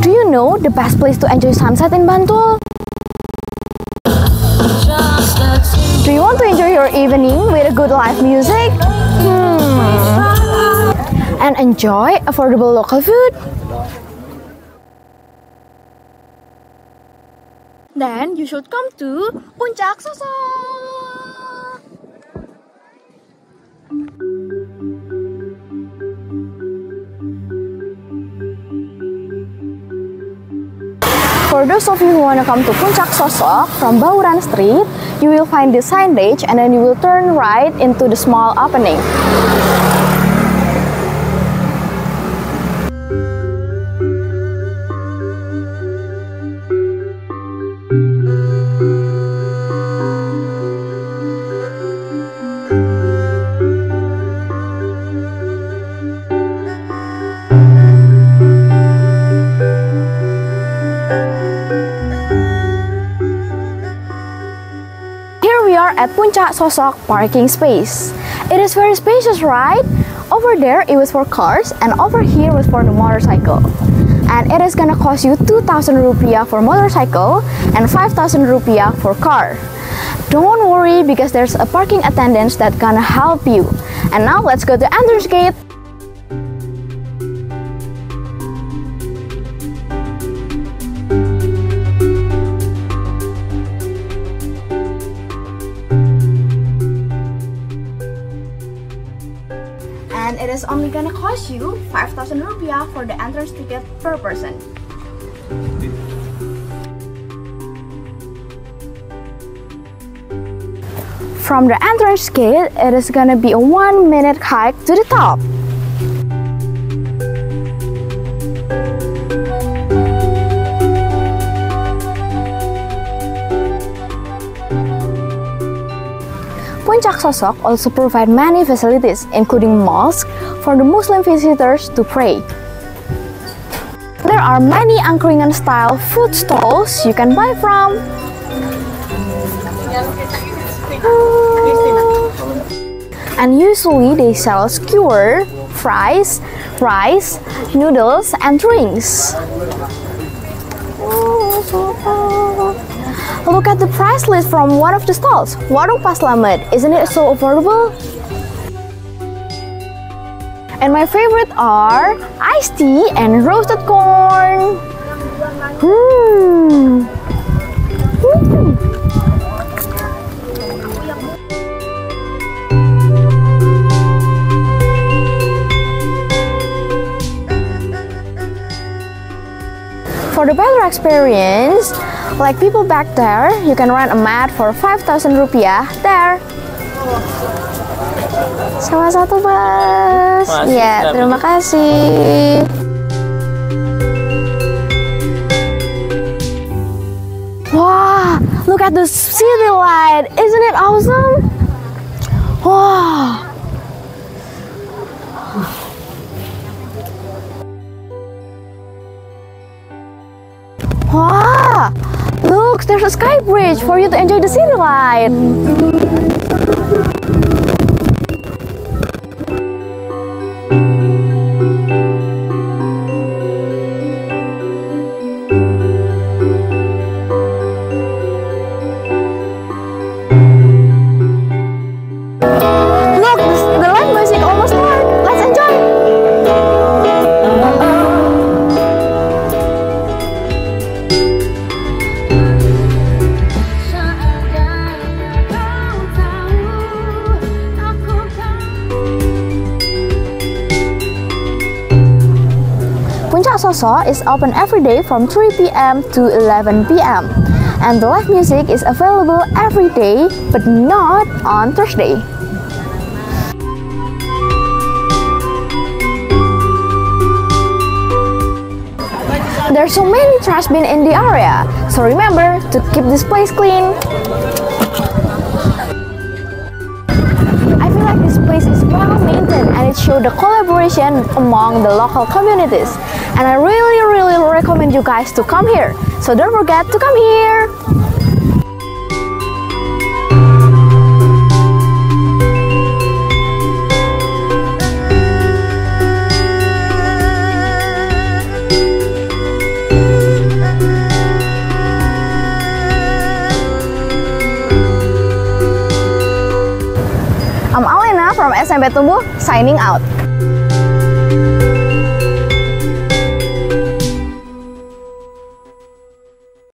Do you know the best place to enjoy sunset in Bantul? Do you want to enjoy your evening with a good live music? Hmm. And enjoy affordable local food? Then you should come to Puncak Sosok. For those of you who want to come to Puncak Sosok from Bauran Street, you will find the signage and then you will turn right into the small opening. Puncak Sosok parking space. It is very spacious, right? Over there it was for cars and over here was for the motorcycle. And it is gonna cost you 2000 rupiah for motorcycle and 5000 rupiah for car. Don't worry because there's a parking attendant that gonna help you. And now let's go to entrance gate. And it is only gonna cost you 5000 rupiah for the entrance ticket per person. From the entrance gate, it is gonna be a one minute hike to the top. Puncak Sosok also provide many facilities, including mosques for the Muslim visitors to pray. There are many angkringan-style food stalls you can buy from. And usually they sell skewer, fries, rice, noodles, and drinks. Look at the price list from one of the stalls. Warung Paslamet, isn't it so affordable? And my favorite are iced tea and roasted corn. Hmm. Hmm. For the better experience, like people back there, you can rent a mat for 5,000 rupiah there. Salah satu. Makasih, Ya, terima kasih. Wah, look at the city light. Isn't it awesome? Wow. Wow! Look, there's a sky bridge for you to enjoy the city light. Sosok is open every day from 3 p.m. to 11 p.m. And the live music is available every day, but not on Thursday. There's so many trash bin in the area, so remember to keep this place clean. I feel like this place is well maintained shows the collaboration among the local communities. And I really, really recommend you guys to come here. So don't forget to come here. I'm Alena from SMP Tumbuh, signing out.